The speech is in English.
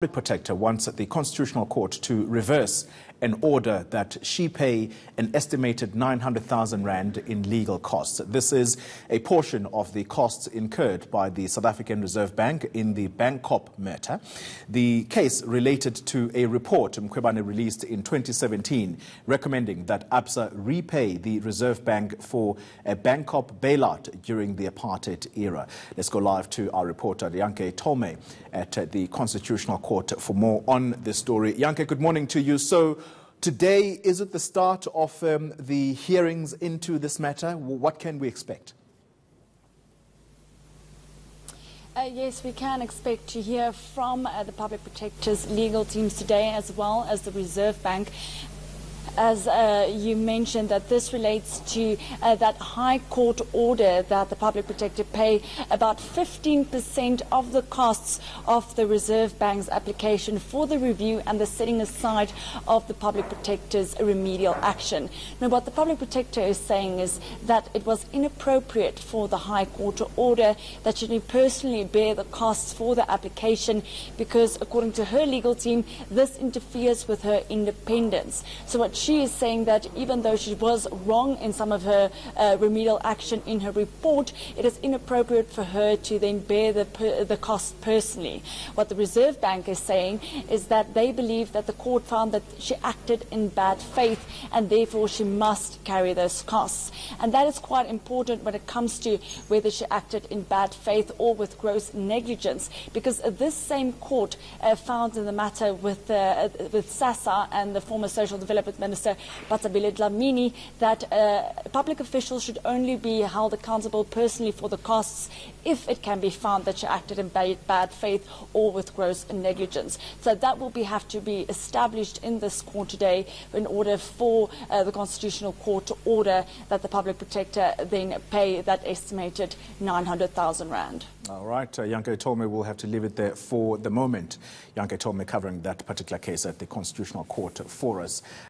Public Protector wants the Constitutional Court to reverse an order that she pay an estimated 900,000 rand in legal costs. This is a portion of the costs incurred by the South African Reserve Bank in the Bankorp matter. The case related to a report Mkhwebane released in 2017 recommending that ABSA repay the Reserve Bank for a Bankorp bailout during the apartheid era. Let's go live to our reporter Janke Tolmay at the Constitutional Court for more on this story. Janke, good morning to you. So Today, is it the start of um, the hearings into this matter? What can we expect? Uh, yes, we can expect to hear from uh, the Public Protector's legal teams today, as well as the Reserve Bank as uh, you mentioned, that this relates to uh, that High Court order that the Public Protector pay about 15% of the costs of the Reserve Bank's application for the review and the setting aside of the Public Protector's remedial action. Now, what the Public Protector is saying is that it was inappropriate for the High Court to order that she personally bear the costs for the application because, according to her legal team, this interferes with her independence. So, what she is saying that even though she was wrong in some of her uh, remedial action in her report, it is inappropriate for her to then bear the, per, the cost personally. What the Reserve Bank is saying is that they believe that the court found that she acted in bad faith and therefore she must carry those costs. And that is quite important when it comes to whether she acted in bad faith or with gross negligence because this same court uh, found in the matter with, uh, with SASSA and the former Social Development Minister Bathabile Dlamini that uh, public officials should only be held accountable personally for the costs if it can be found that she acted in bad faith or with gross negligence. So that will be, have to be established in this court today in order for uh, the Constitutional Court to order that the Public Protector then pay that estimated 900,000 rand. All right, uh, Janke will have to leave it there for the moment. Janke Tolmay covering that particular case at the Constitutional Court for us.